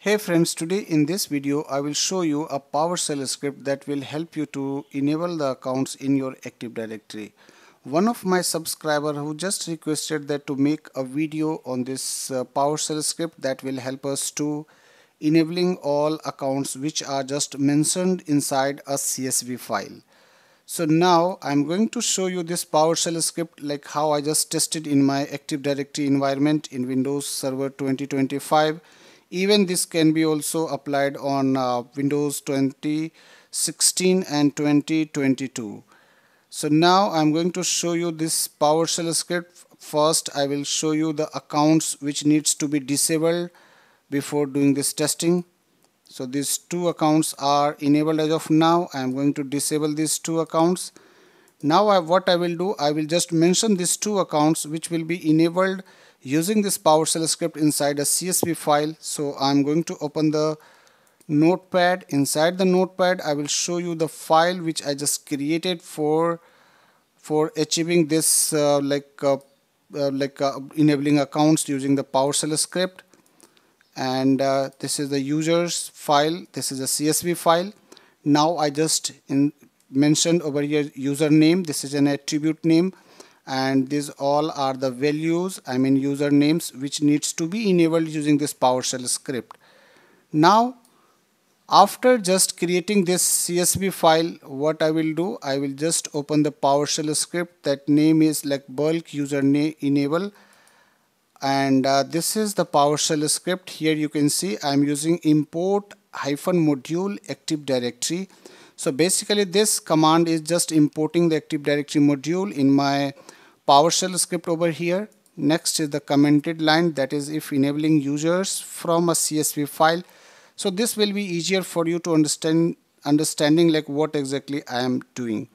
Hey friends, today in this video I will show you a PowerShell script that will help you to enable the accounts in your Active Directory. One of my subscriber who just requested that to make a video on this uh, PowerShell script that will help us to enabling all accounts which are just mentioned inside a CSV file. So now I'm going to show you this PowerShell script like how I just tested in my Active Directory environment in Windows Server 2025 even this can be also applied on uh, Windows 2016 and 2022 so now I'm going to show you this PowerShell script. First I will show you the accounts which needs to be disabled before doing this testing. So these two accounts are enabled as of now. I am going to disable these two accounts. Now I, what I will do I will just mention these two accounts which will be enabled using this PowerShell script inside a CSV file. So I'm going to open the notepad. Inside the notepad, I will show you the file which I just created for for achieving this uh, like uh, uh, like uh, enabling accounts using the PowerShell script. And uh, this is the users file. This is a CSV file. Now I just in mentioned over here username. This is an attribute name and these all are the values I mean usernames which needs to be enabled using this PowerShell script. Now after just creating this CSV file what I will do I will just open the PowerShell script. That name is like bulk user enable. And uh, this is the PowerShell script. Here you can see I'm using import hyphen module active directory. So basically this command is just importing the active directory module in my PowerShell script over here. Next is the commented line that is if enabling users from a CSV file. So this will be easier for you to understand understanding like what exactly I am doing.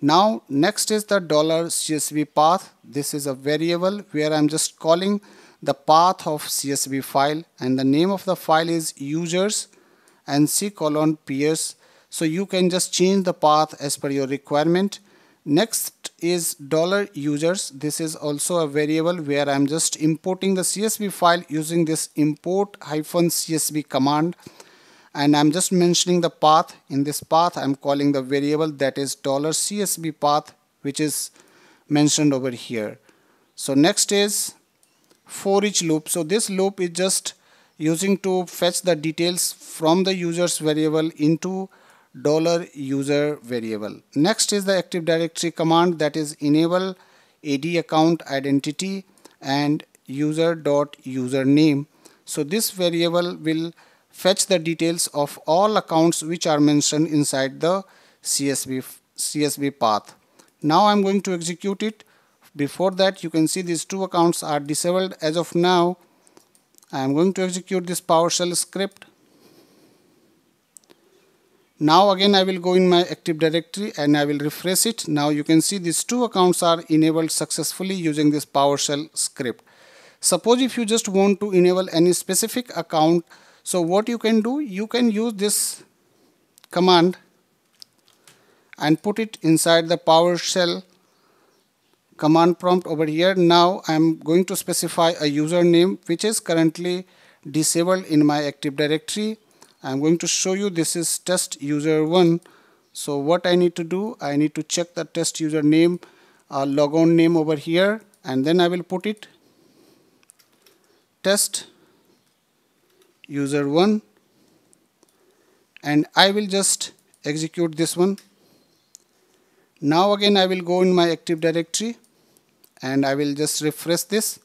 Now next is the dollar $CSV path. This is a variable where I'm just calling the path of CSV file and the name of the file is users and C colon PS. So you can just change the path as per your requirement. Next is dollar $users. This is also a variable where I'm just importing the CSV file using this import hyphen CSV command. And I'm just mentioning the path. In this path, I'm calling the variable that is dollar $CSV path, which is mentioned over here. So next is for each loop. So this loop is just using to fetch the details from the users variable into dollar user variable. Next is the Active Directory command that is enable AD account identity and user dot username. So this variable will fetch the details of all accounts which are mentioned inside the CSV, CSV path. Now I'm going to execute it. Before that you can see these two accounts are disabled as of now. I'm going to execute this PowerShell script now again I will go in my Active Directory and I will refresh it. Now you can see these two accounts are enabled successfully using this PowerShell script. Suppose if you just want to enable any specific account, so what you can do, you can use this command and put it inside the PowerShell command prompt over here. Now I'm going to specify a username which is currently disabled in my Active Directory I'm going to show you this is test user 1 so what I need to do I need to check the test user name uh, logon name over here and then I will put it. Test user 1 and I will just execute this one. Now again I will go in my active directory and I will just refresh this.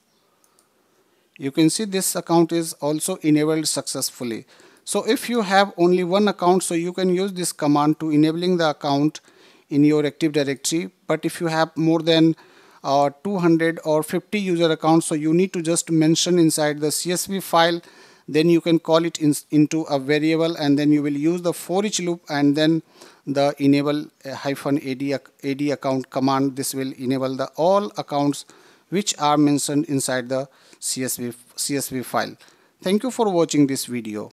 You can see this account is also enabled successfully so if you have only one account, so you can use this command to enabling the account in your Active Directory. But if you have more than uh, 200 or 50 user accounts, so you need to just mention inside the CSV file, then you can call it in, into a variable and then you will use the for each loop and then the enable uh, hyphen AD, AD account command. This will enable the all accounts which are mentioned inside the CSV, CSV file. Thank you for watching this video.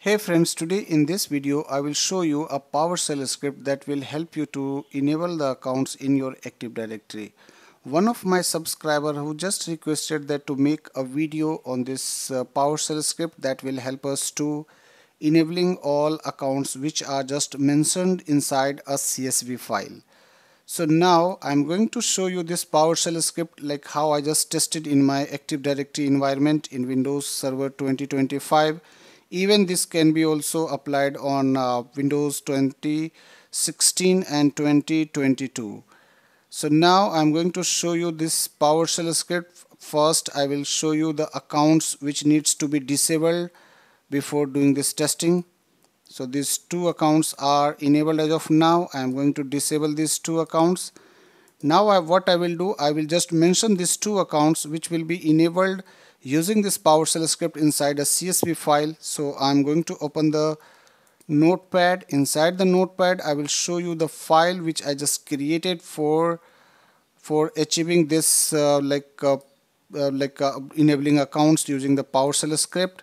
Hey friends, today in this video I will show you a PowerShell script that will help you to enable the accounts in your Active Directory. One of my subscriber who just requested that to make a video on this uh, PowerShell script that will help us to enabling all accounts which are just mentioned inside a CSV file. So now I'm going to show you this PowerShell script like how I just tested in my Active Directory environment in Windows Server 2025 even this can be also applied on uh, Windows 2016 and 2022 so now I'm going to show you this PowerShell script. First I will show you the accounts which needs to be disabled before doing this testing. So these two accounts are enabled as of now. I am going to disable these two accounts. Now I, what I will do I will just mention these two accounts which will be enabled using this PowerShell script inside a CSV file. So I'm going to open the notepad. Inside the notepad, I will show you the file which I just created for for achieving this uh, like uh, uh, like uh, enabling accounts using the PowerShell script.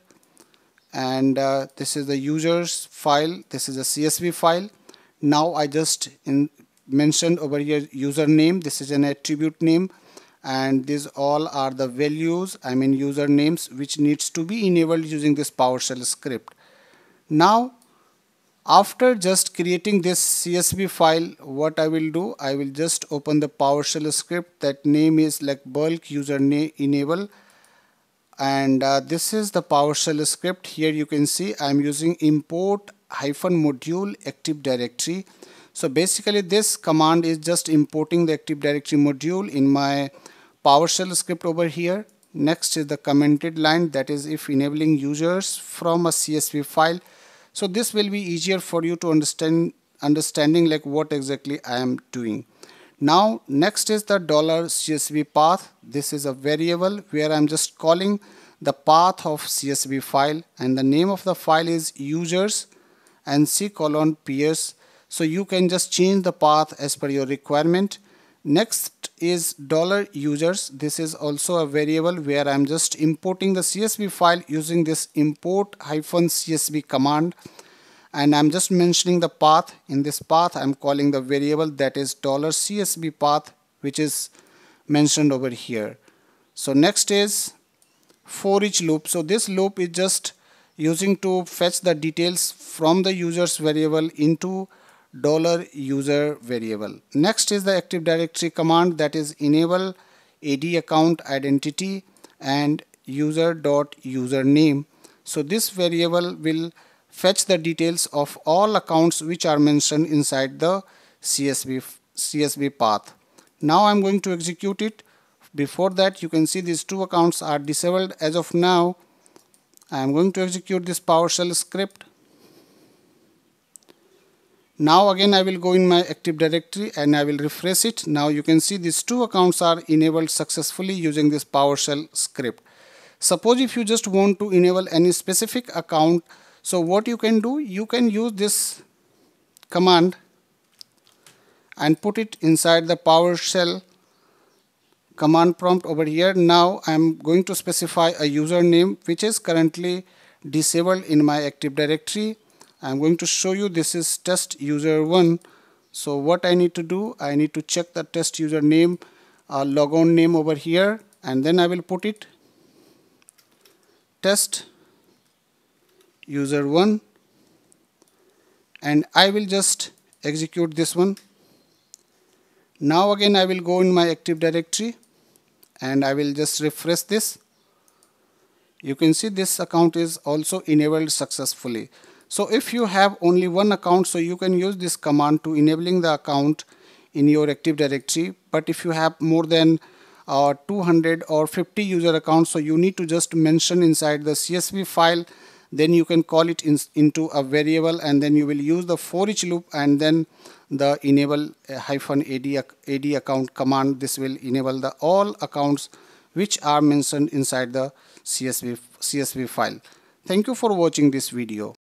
And uh, this is the users file. This is a CSV file. Now I just in mentioned over here username. This is an attribute name and these all are the values I mean usernames which needs to be enabled using this PowerShell script. Now after just creating this CSV file what I will do I will just open the PowerShell script. That name is like bulk user enable. And uh, this is the PowerShell script. Here you can see I'm using import hyphen module active directory. So basically this command is just importing the active directory module in my PowerShell script over here. Next is the commented line that is if enabling users from a CSV file. So this will be easier for you to understand understanding like what exactly I am doing. Now next is the dollar $CSV path. This is a variable where I'm just calling the path of CSV file and the name of the file is users and C colon PS. So you can just change the path as per your requirement. Next is dollar $users. This is also a variable where I'm just importing the CSV file using this import hyphen CSV command. And I'm just mentioning the path. In this path, I'm calling the variable that is dollar $CSV path, which is mentioned over here. So next is for each loop. So this loop is just using to fetch the details from the users variable into dollar user variable. Next is the Active Directory command that is enable AD account identity and user dot username. So this variable will fetch the details of all accounts which are mentioned inside the CSV, CSV path. Now I'm going to execute it. Before that you can see these two accounts are disabled as of now. I'm going to execute this PowerShell script now again I will go in my Active Directory and I will refresh it. Now you can see these two accounts are enabled successfully using this PowerShell script. Suppose if you just want to enable any specific account, so what you can do, you can use this command and put it inside the PowerShell command prompt over here. Now I'm going to specify a username which is currently disabled in my Active Directory I'm going to show you this is test user 1 so what I need to do I need to check the test user name uh, logon name over here and then I will put it. Test user 1 and I will just execute this one. Now again I will go in my active directory and I will just refresh this. You can see this account is also enabled successfully so if you have only one account, so you can use this command to enabling the account in your Active Directory. But if you have more than uh, 200 or 50 user accounts, so you need to just mention inside the CSV file, then you can call it in, into a variable and then you will use the for each loop and then the enable uh, hyphen AD, AD account command. This will enable the all accounts which are mentioned inside the CSV, CSV file. Thank you for watching this video.